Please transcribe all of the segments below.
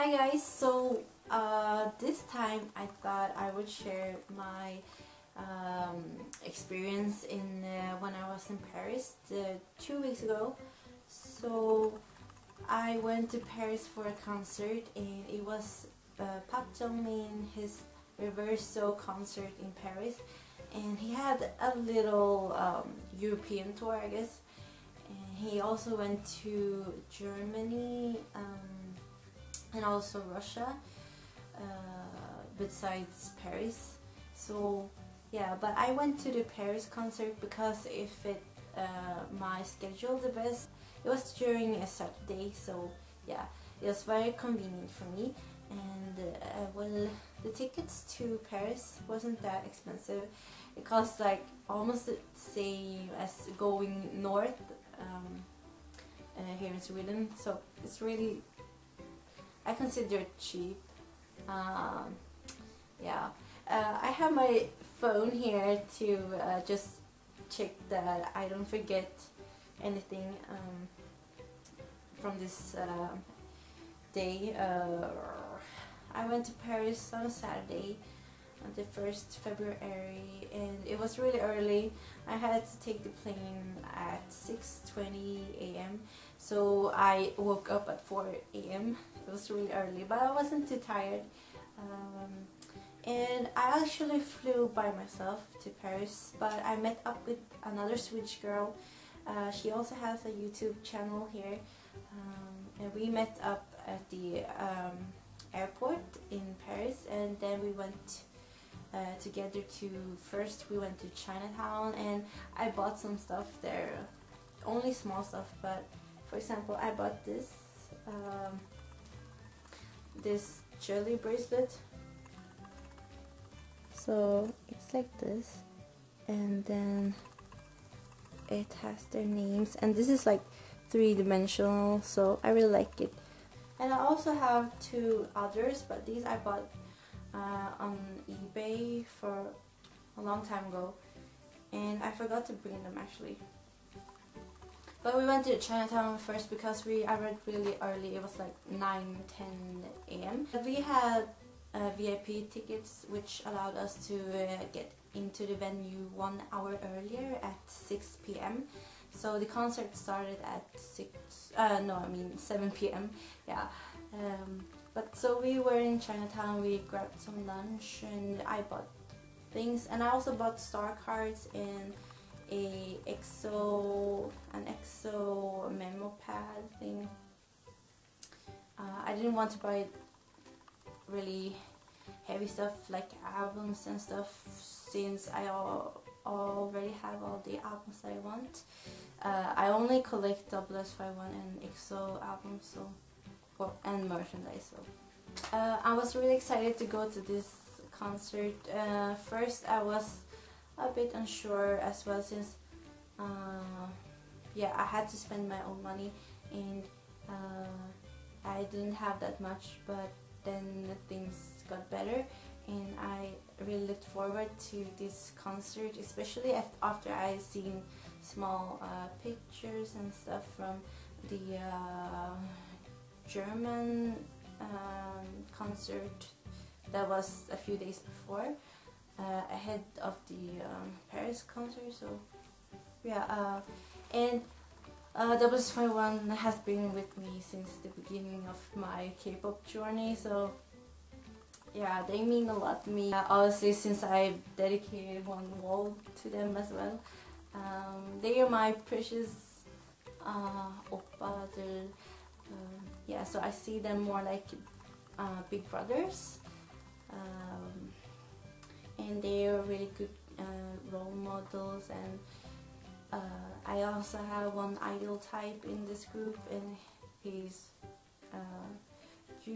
Hi guys, so uh, this time I thought I would share my um, experience in uh, when I was in Paris uh, two weeks ago. So I went to Paris for a concert and it was uh, Park Jung-min, his Reverso concert in Paris. And he had a little um, European tour I guess. And he also went to Germany um, and also Russia uh, besides Paris. So yeah but I went to the Paris concert because if it uh, my schedule the best it was during a Saturday so yeah it was very convenient for me. And uh, well the tickets to Paris wasn't that expensive. It cost like almost the same as going north um, uh, here in Sweden. So it's really I consider it cheap. Um, yeah. Uh, I have my phone here to uh, just check that I don't forget anything um, from this uh, day. Uh, I went to Paris on Saturday on the 1st February and it was really early. I had to take the plane at 6.20 a.m. so I woke up at 4 a.m. it was really early but I wasn't too tired. Um, and I actually flew by myself to Paris but I met up with another Swedish girl. Uh, she also has a YouTube channel here. Um, and we met up at the um, airport in Paris and then we went uh, together to first we went to Chinatown and I bought some stuff there. Only small stuff but for example I bought this um, this jelly bracelet. So it's like this. And then it has their names. And this is like three-dimensional so I really like it. And I also have two others but these I bought uh, on eBay for a long time ago. And I forgot to bring them actually but we went to Chinatown first because we arrived really early it was like 9 10 a.m. we had uh, VIP tickets which allowed us to uh, get into the venue one hour earlier at 6 p.m. So the concert started at 6, uh, no I mean 7 p.m. yeah um, but so we were in Chinatown, we grabbed some lunch and I bought things and I also bought star cards and a EXO, an EXO memo pad thing. Uh, I didn't want to buy really heavy stuff like albums and stuff since I al already have all the albums that I want. Uh, I only collect SS501 and EXO albums so and merchandise. So uh, I was really excited to go to this concert. Uh, first, I was a bit unsure as well since uh, yeah I had to spend my own money and uh, I didn't have that much but then things got better and I really looked forward to this concert especially after I seen small uh, pictures and stuff from the uh, German um, concert that was a few days before uh, ahead of the um, Paris concert so yeah uh, and uh, SS501 has been with me since the beginning of my K-pop journey so yeah they mean a lot to me. Uh, obviously since I dedicated one wall to them as well um, they are my precious uh, oppa들 um, yeah so I see them more like uh, big brothers um, and they're really good uh, role models. And uh, I also have one idol type in this group and he's uh,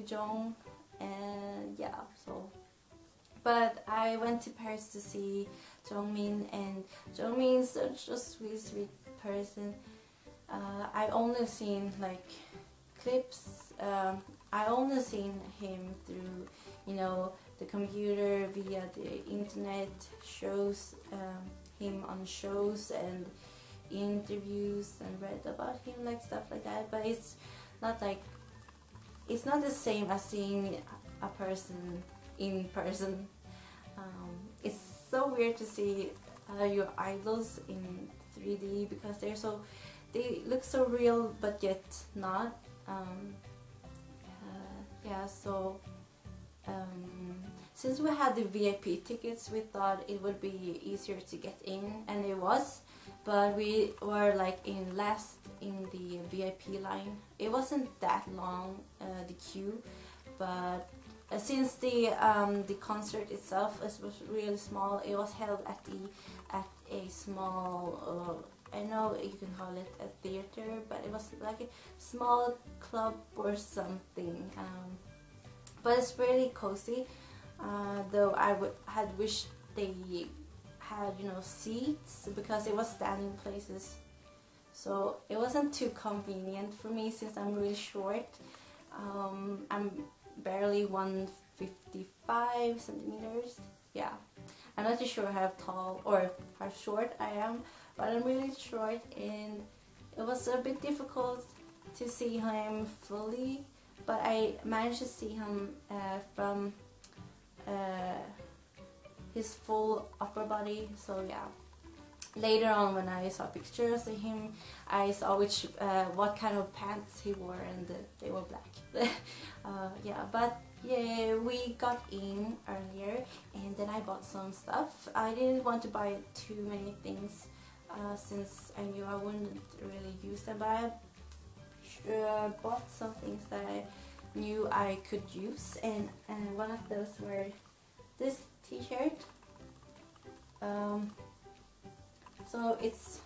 Jung and yeah so. But I went to Paris to see Jungmin and Jungmin is such a sweet sweet person. Uh, I only seen like clips. Um, I only seen him through, you know, the computer via the internet shows um, him on shows and interviews and read about him like stuff like that. But it's not like it's not the same as seeing a person in person. Um, it's so weird to see uh, your idols in 3D because they're so they look so real but yet not. Um, uh, yeah, so since we had the VIP tickets, we thought it would be easier to get in, and it was. But we were like in last in the VIP line. It wasn't that long, uh, the queue, but uh, since the um, the concert itself was really small, it was held at the at a small. Uh, I know you can call it a theater, but it was like a small club or something. Um, but it's really cozy. Uh, though I had wished they had you know seats because it was standing places. So it wasn't too convenient for me since I'm really short. Um, I'm barely 155 centimeters. Yeah, I'm not too sure how tall or how short I am, but I'm really short and it was a bit difficult to see him fully, but I managed to see him uh, from uh, his full upper body. So yeah. Later on, when I saw pictures of him, I saw which uh, what kind of pants he wore, and they were black. uh, yeah, but yeah, we got in earlier, and then I bought some stuff. I didn't want to buy too many things uh, since I knew I wouldn't really use them, but I uh, bought some things that I knew I could use, and, and one of those were this t-shirt. Um, so it's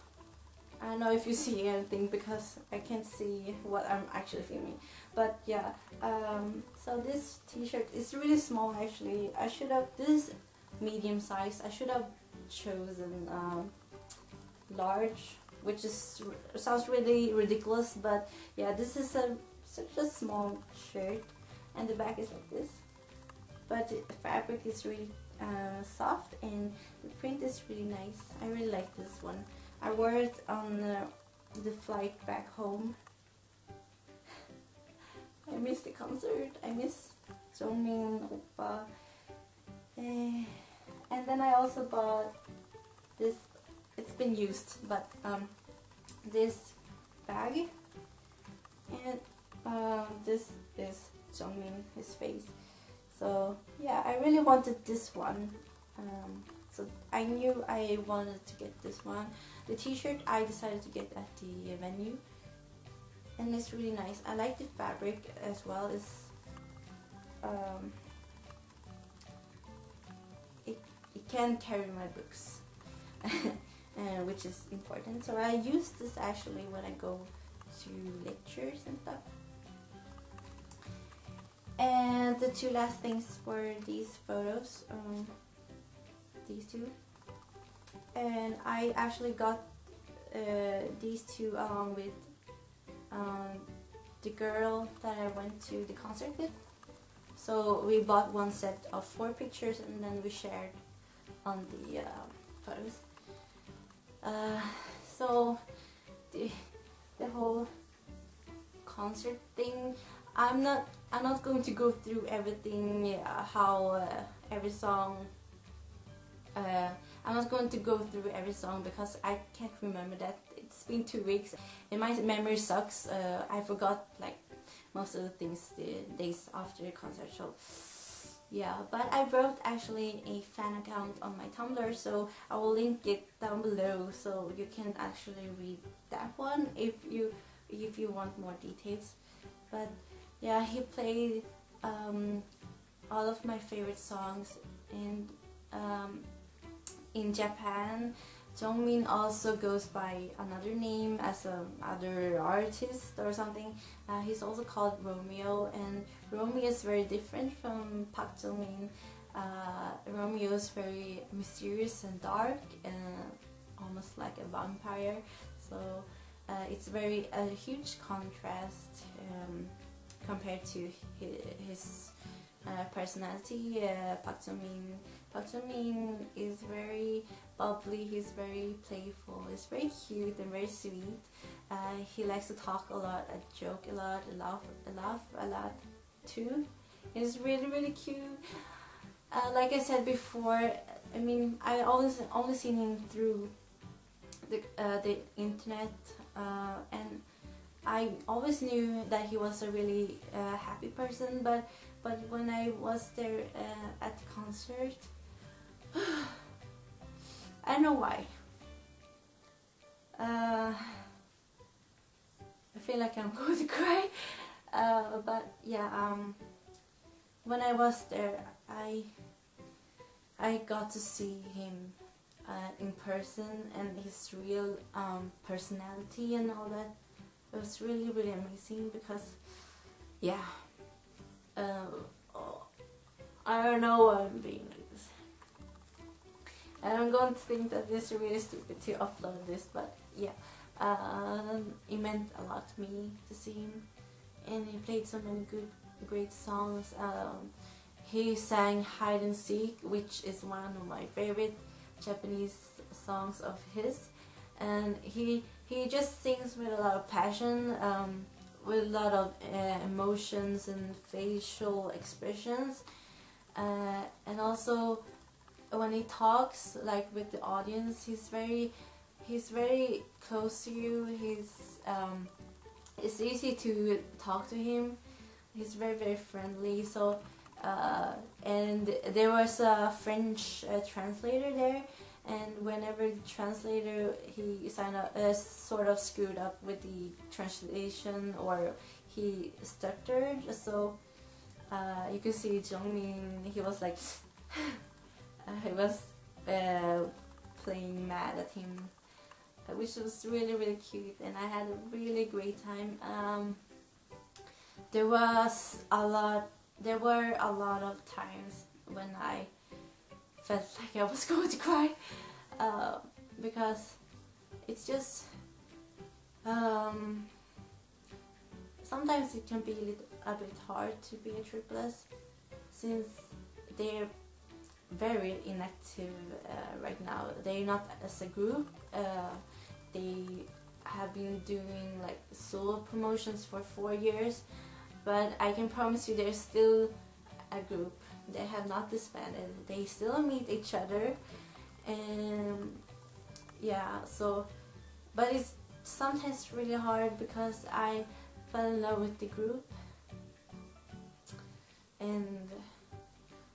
I don't know if you see anything because I can't see what I'm actually filming but yeah um, so this t-shirt is really small actually. I should have this medium size I should have chosen um, large which is sounds really ridiculous but yeah this is a such a small shirt and the back is like this but the fabric is really uh, soft and the print is really nice. I really like this one. I wore it on the flight back home. I miss the concert. I miss Jungmin, Oppa. Uh, and then I also bought this, it's been used, but um, this bag. And uh, this is Jungmin, his face. So yeah, I really wanted this one. Um, so I knew I wanted to get this one. The t-shirt I decided to get at the venue. And it's really nice. I like the fabric as well. It's um, it, it can carry my books. uh, which is important. So I use this actually when I go to lectures and stuff. And the two last things were these photos, um, these two. And I actually got uh, these two along with um, the girl that I went to the concert with. So we bought one set of four pictures and then we shared on the uh, photos. Uh, so the, the whole concert thing I'm not I'm not going to go through everything uh, how uh, every song uh, I'm not going to go through every song because I can't remember that. It's been two weeks. And my memory sucks. Uh, I forgot like most of the things the days after the concert. So yeah. But I wrote actually a fan account on my Tumblr so I will link it down below. So you can actually read that one if you if you want more details. But yeah, he played um, all of my favorite songs and um, in Japan Jungmin also goes by another name as a other artist or something. Uh, he's also called Romeo and Romeo is very different from Park Jungmin. Uh, Romeo is very mysterious and dark and almost like a vampire. So uh, it's very a huge contrast. Um, compared to his uh, personality. Uh, Park Jung-min is very bubbly. He's very playful. He's very cute and very sweet. Uh, he likes to talk a lot, uh, joke a lot, laugh, laugh a lot too. He's really really cute. Uh, like I said before, I mean I always only seen him through the uh, the internet uh, and I always knew that he was a really uh, happy person, but but when I was there uh, at the concert, I don't know why. Uh, I feel like I'm going to cry, uh, but yeah. Um, when I was there, I I got to see him uh, in person and his real um, personality and all that it was really really amazing because yeah. Oh, I don't know why I'm being like this. And I'm going to think that this is really stupid to upload this but yeah. Uh, it meant a lot to me to see him. And he played so many good great songs. Um, he sang Hide and Seek which is one of my favorite Japanese songs of his. And he he just sings with a lot of passion, um, with a lot of uh, emotions and facial expressions, uh, and also when he talks like with the audience, he's very he's very close to you. He's um, it's easy to talk to him. He's very very friendly. So uh, and there was a French uh, translator there and whenever the translator he signed up, uh, sort of screwed up with the translation or he stuttered so uh, you could see Jungmin he was like uh, he was uh, playing mad at him uh, which was really really cute and I had a really great time. Um, there was a lot there were a lot of times when I felt like I was going to cry uh, because it's just um, sometimes it can be a, little, a bit hard to be a Triple S since they're very inactive uh, right now. They're not as a group. Uh, they have been doing like solo promotions for four years, but I can promise you they're still a group they have not disbanded they still meet each other. And yeah so but it's sometimes really hard because I fell in love with the group. And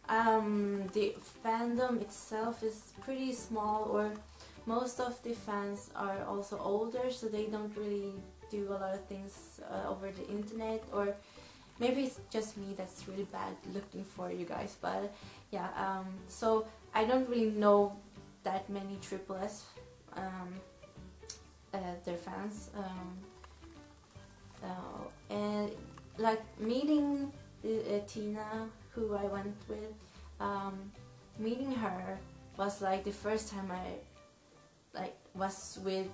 um, the fandom itself is pretty small or most of the fans are also older so they don't really do a lot of things uh, over the internet or maybe it's just me that's really bad looking for you guys but yeah um, so I don't really know that many Triple S um, uh, their fans um, uh, and like meeting uh, Tina who I went with um, meeting her was like the first time I like was with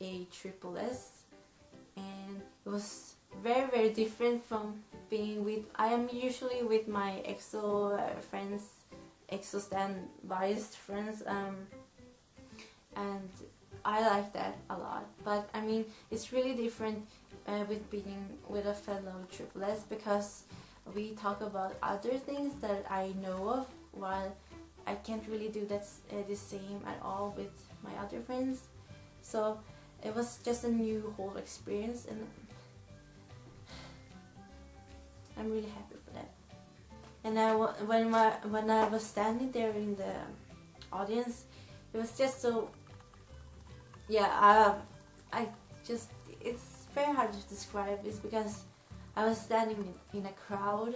a Triple S and it was very very different from being with I am usually with my EXO uh, friends EXO stand biased friends um, and I like that a lot. But I mean it's really different uh, with being with a fellow Triple S because we talk about other things that I know of while I can't really do that uh, the same at all with my other friends. So it was just a new whole experience and I'm really happy for that. And I, when, my, when I was standing there in the audience, it was just so, yeah, I, I just, it's very hard to describe this because I was standing in, in a crowd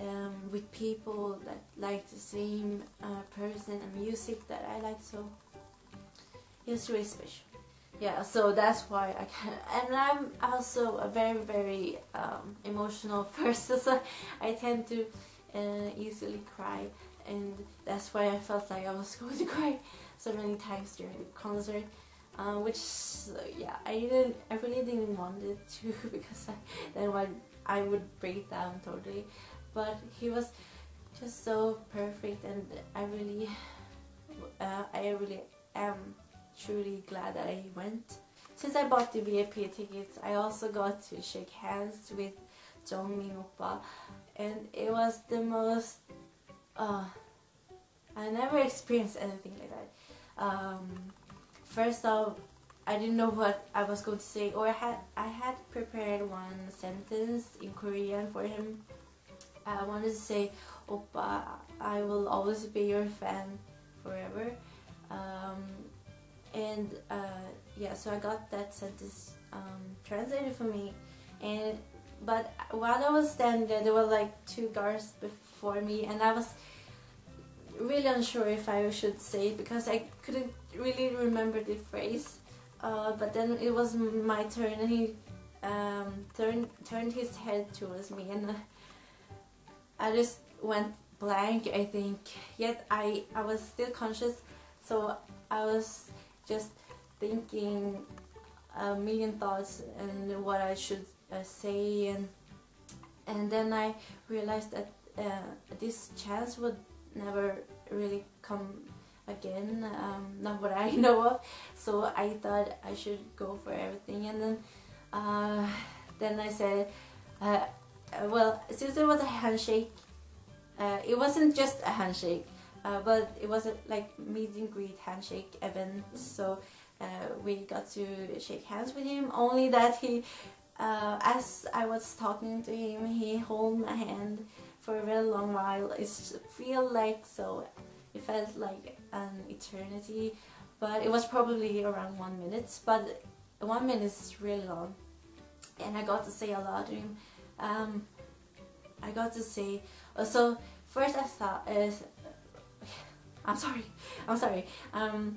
um, with people that like the same uh, person and music that I like so it was really special yeah so that's why I can and I'm also a very very um, emotional person so I tend to uh, easily cry and that's why I felt like I was going to cry so many times during the concert uh, which yeah I didn't I really didn't want it to because I, then I, I would break down totally but he was just so perfect and I really uh, I really am truly glad that I went. Since I bought the VIP tickets I also got to shake hands with Jungmin Oppa and it was the most uh, I never experienced anything like that. Um, first off, I didn't know what I was going to say, or I had I had prepared one sentence in Korean for him. I wanted to say, "Oppa, I will always be your fan forever," um, and uh, yeah, so I got that sentence um, translated for me, and but while I was standing there, there were like two guards before me, and I was really unsure if I should say it because I couldn't really remember the phrase. Uh, but then it was my turn, and he um, turned turned his head towards me, and uh, I just went blank. I think. Yet I I was still conscious, so I was just thinking a million thoughts and what I should uh, say, and and then I realized that uh, this chance would never really come again um, not what I know of. So I thought I should go for everything and then uh, then I said uh, well since it was a handshake uh, it wasn't just a handshake uh, but it was a like meet and greet handshake event so uh, we got to shake hands with him only that he as I was talking to him he held my hand for a very long while. It feel like so, it felt like an eternity, but it was probably around one minute. But one minute is really long, and I got to say a lot to him. Um, I got to say uh, so. First, I thought is I'm sorry, I'm sorry. Um,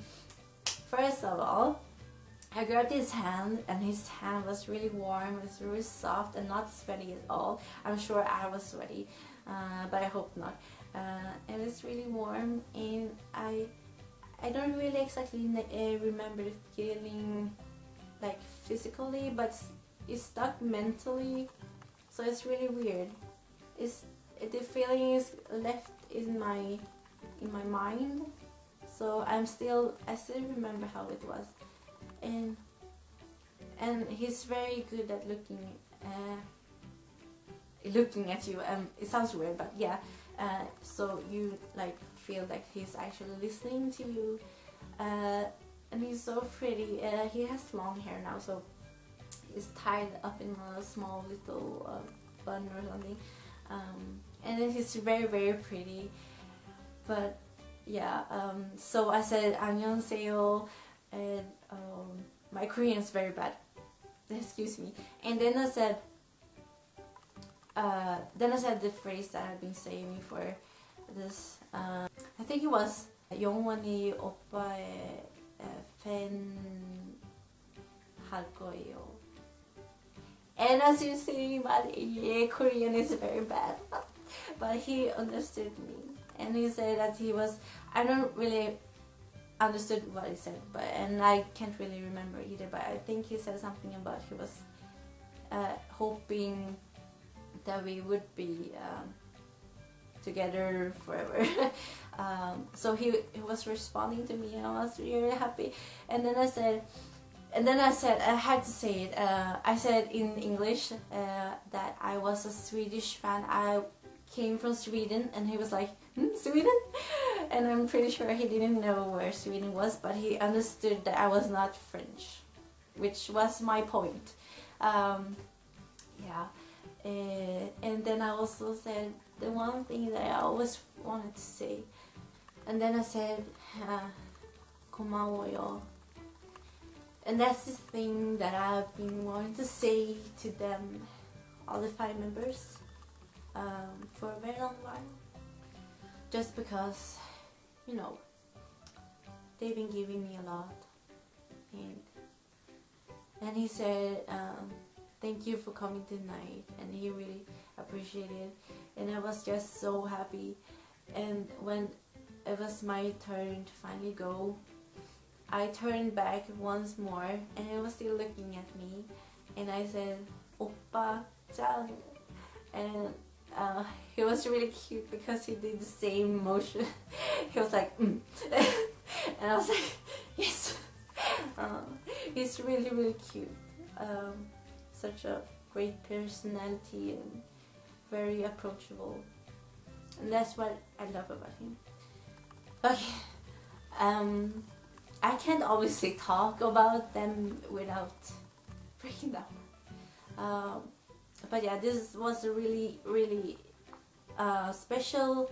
first of all, I grabbed his hand and his hand was really warm, it was really soft and not sweaty at all. I'm sure I was sweaty uh, but I hope not. Uh, and it's really warm and I I don't really exactly uh, remember the feeling like physically but it's stuck mentally so it's really weird. It's the feeling is left in my in my mind. So I'm still I still remember how it was. And and he's very good at looking uh, looking at you. And it sounds weird but yeah. Uh, so you like feel like he's actually listening to you. Uh, and he's so pretty. Uh, he has long hair now so he's tied up in a small little uh, bun or something. Um, and he's very very pretty but yeah um, so I said 안녕하세요 and um, my Korean is very bad excuse me and then I said uh, then I said the phrase that I've been saying for this. Uh, I think it was 영원히 오빠의 팬할 거예요. And as you see, my yeah, Korean is very bad. but he understood me. And he said that he was, I don't really understood what he said, but and I can't really remember either, but I think he said something about he was uh, hoping that we would be um, together forever. um, so he, he was responding to me and I was really happy. And then I said, and then I said, I had to say it. Uh, I said in English uh, that I was a Swedish fan. I came from Sweden and he was like, hmm, Sweden? And I'm pretty sure he didn't know where Sweden was, but he understood that I was not French, which was my point. Um, yeah. Uh, and then I also said the one thing that I always wanted to say. And then I said, ah, Komawoyo. And that's the thing that I've been wanting to say to them, all the five members um, for a very long while. Just because, you know, they've been giving me a lot. And, and he said, um, thank you for coming tonight and he really appreciated and I was just so happy and when it was my turn to finally go I turned back once more and he was still looking at me and I said Oppa Chang and uh, he was really cute because he did the same motion. he was like, mm. and I was like, yes. Uh, he's really really cute. Um, such a great personality and very approachable, and that's what I love about him. Okay, um, I can't obviously talk about them without breaking down. Um, but yeah, this was a really, really uh, special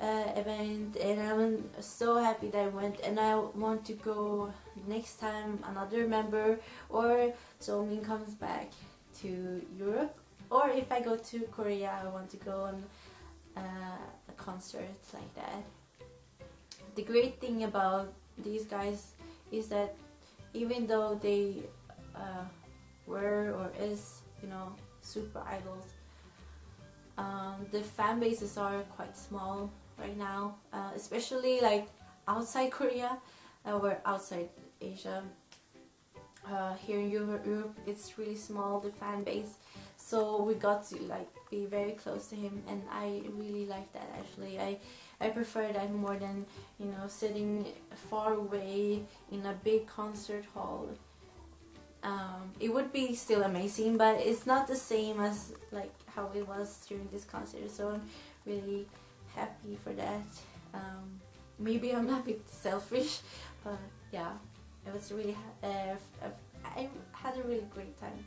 uh, event, and I'm so happy that I went. And I want to go next time another member or Jungmin comes back to Europe, or if I go to Korea, I want to go on uh, a concert like that. The great thing about these guys is that even though they uh, were or is, you know, super idols. Um, the fan bases are quite small right now, uh, especially like outside Korea uh, or outside Asia. Uh, here in Europe, it's really small the fan base, so we got to like be very close to him, and I really like that actually. I I prefer that more than you know sitting far away in a big concert hall um, it would be still amazing but it's not the same as like how it was during this concert so I'm really happy for that. Um, maybe I'm a bit selfish but yeah. It was really uh, I had a really great time.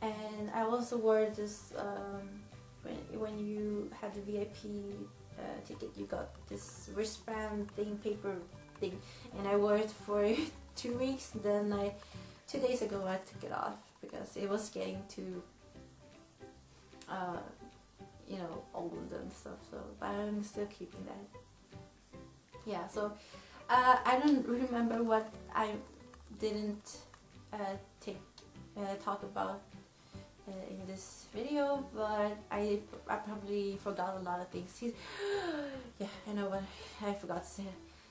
And I also wore this um, when, when you had the VIP uh, ticket you got this wristband thing paper thing and I wore it for two weeks. Then I, two days ago, I took it off because it was getting too, uh, you know, old and stuff. So, but I'm still keeping that. Yeah. So, uh, I don't remember what I didn't uh, take uh, talk about uh, in this video, but I I probably forgot a lot of things. Yeah, I know what I forgot to say,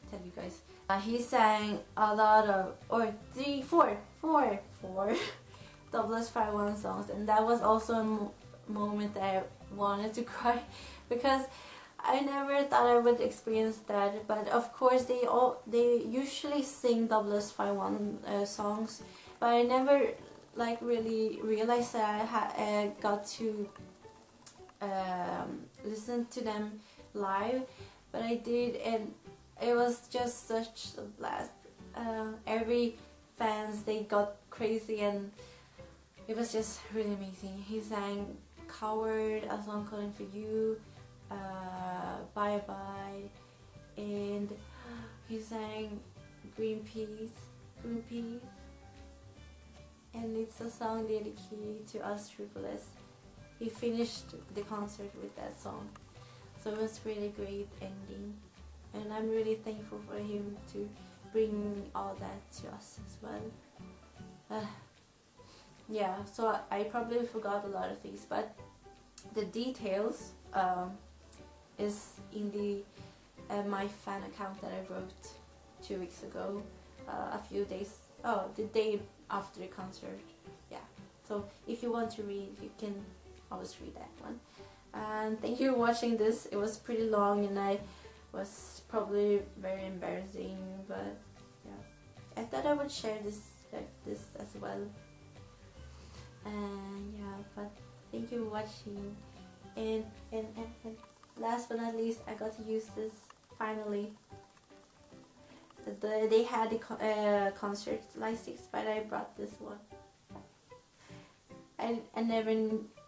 tell you guys. Uh, he sang a lot of, or three, four, four, four Double S Fire One songs, and that was also a moment that I wanted to cry because I never thought I would experience that. But of course, they all they usually sing Double S Fire One uh, songs, but I never like really realized that I had uh, got to um, listen to them live. But I did, and it was just such a blast. Uh, every fans they got crazy and it was just really amazing. He sang "Coward," a song calling for you, uh, "Bye Bye," and he sang "Greenpeace," "Greenpeace," and it's a song dedicated to us Triple S. He finished the concert with that song, so it was really great ending and I'm really thankful for him to bring all that to us as well. Uh, yeah, so I probably forgot a lot of things, but the details um, is in the uh, my fan account that I wrote two weeks ago, uh, a few days, oh, the day after the concert. Yeah, so if you want to read, you can always read that one. And thank you for watching this. It was pretty long and I was probably very embarrassing but yeah. I thought I would share this like this as well. And yeah but thank you for watching. And and, and, and last but not least I got to use this finally. The, they had a uh, concert but I brought this one. I, I never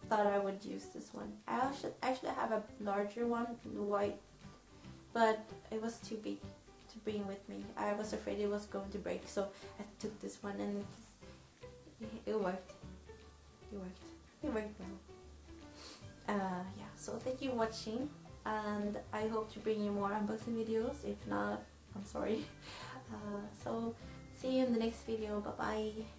thought I would use this one. I actually, actually have a larger one white but it was too big to bring with me. I was afraid it was going to break, so I took this one and it, it worked. It worked. It worked well. Uh, yeah, so thank you for watching and I hope to bring you more unboxing videos. If not, I'm sorry. Uh, so see you in the next video. Bye bye.